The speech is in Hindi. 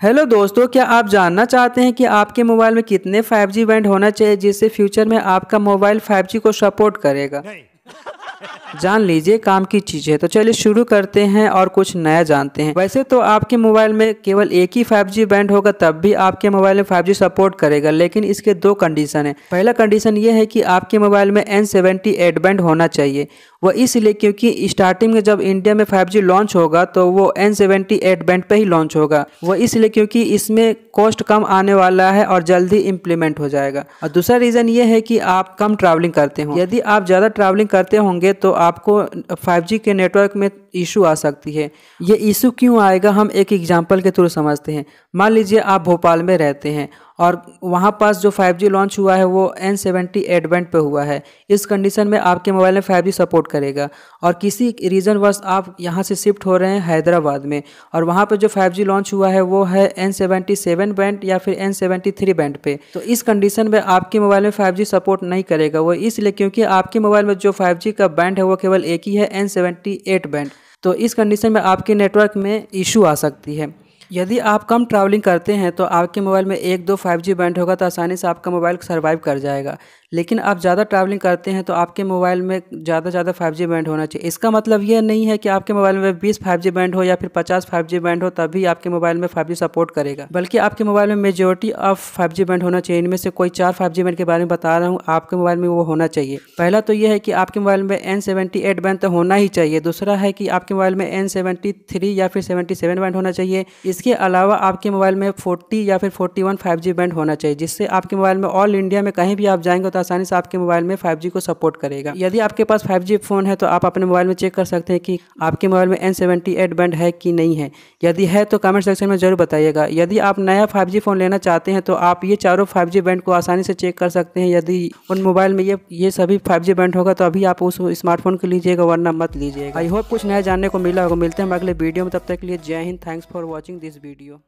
हेलो दोस्तों क्या आप जानना चाहते हैं कि आपके मोबाइल में कितने 5G बैंड होना चाहिए जिससे फ्यूचर में आपका मोबाइल 5G को सपोर्ट करेगा? जान लीजिए काम की चीज़। है तो चलिए शुरू करते हैं और कुछ नया जानते हैं। वैसे तो आपके मोबाइल में केवल एक ही 5G बैंड होगा तब भी आपके मोबाइल में 5G सपोर्ट करेगा लेकिन इसके दो कंडीशन है। पहला कंडीशन ये है कि आपके मोबाइल में एन सेवेंटी एट बैंड होना चाहिए। वह इसलिए क्योंकि स्टार्टिंग में जब इंडिया में 5G लॉन्च होगा तो वो एन सेवेंटी एट बैंड पे ही लॉन्च होगा। वह इसलिए क्योंकि इसमें कॉस्ट कम आने वाला है और जल्दी इम्प्लीमेंट हो जाएगा। और दूसरा रीज़न ये है कि आप कम ट्रैवलिंग करते हो। यदि आप ज़्यादा ट्रैवलिंग करते होंगे तो आपको 5G के नेटवर्क में इशू आ सकती है। ये इशू क्यों आएगा, हम एक एग्ज़ाम्पल के थ्रू समझते हैं। मान लीजिए आप भोपाल में रहते हैं और वहाँ पास जो 5G लॉन्च हुआ है, वो एन सेवेंटी बैंड पर हुआ है। इस कंडीशन में आपके मोबाइल में 5G सपोर्ट करेगा। और किसी रीज़न वर्ष आप यहाँ से शिफ्ट हो रहे हैं हैदराबाद में। और वहाँ पर जो 5G लॉन्च हुआ है, वो है एन सेवेंटी सेवन बैंड या फिर एन सेवेंटी थ्री बैंड पे। तो इस कंडीशन में आपके मोबाइल में 5G सपोर्ट नहीं करेगा वो। इसलिए क्योंकि आपके मोबाइल में जो 5G का बैंड है, वो केवल एक ही है एन सेवेंटी एट बैंड तो इस कंडीशन में आपके नेटवर्क में इशू आ सकती है। यदि आप कम ट्रैवलिंग करते हैं तो आपके मोबाइल में एक दो फाइव जी बैंड होगा तो आसानी से आपका मोबाइल सर्वाइव कर जाएगा। लेकिन आप ज़्यादा ट्रैवलिंग करते हैं तो आपके मोबाइल में ज़्यादा ज़्यादा फाइव जी बैंड होना चाहिए। इसका मतलब ये नहीं है कि आपके मोबाइल में बीस फाइव जी बैंड हो या फिर पचास फाइव जी बैंड हो, तभी आपके मोबाइल में फाइव जी सपोर्ट करेगा। बल्कि आपके मोबाइल में majority of five G band होना चाहिए। इनमें से कोई चार फाइव जी बैंड के बारे में बता रहा हूँ, आपके मोबाइल में वो होना चाहिए। पहला तो ये है कि आपके मोबाइल में एन सेवेंटी एट बैंड तो होना ही चाहिए। दूसरा है कि आपके मोबाइल में एन सेवेंटी थ्री या फिर सेवेंटी सेवन बैंड होना चाहिए। इसके अलावा आपके मोबाइल में फोर्टी या फिर forty one five G band होना चाहिए, जिससे आपके मोबाइल में ऑल इंडिया में कहीं भी आप जाएँगे तो आसानी से आपके मोबाइल में 5G को सपोर्ट करेगा। यदि आपके पास 5G फ़ोन है तो आप अपने मोबाइल में चेक कर सकते हैं कि आपके मोबाइल में एन सेवेंटी एट बैंड है कि नहीं है। यदि है तो कमेंट सेक्शन में ज़रूर बताइएगा। यदि आप नया 5G फ़ोन लेना चाहते हैं तो आप ये चारों 5G बैंड को आसानी से चेक कर सकते हैं। यदि उन मोबाइल में ये ये सभी 5G बैंड होगा तो अभी आप उस स्मार्टफ़ोन को लीजिएगा, वरना मत लीजिएगा। आई होप कुछ नया जानने को मिला होगा। मिलते हैं हम अगले वीडियो में। तब तक के लिए जय Hind. Thanks for watching this video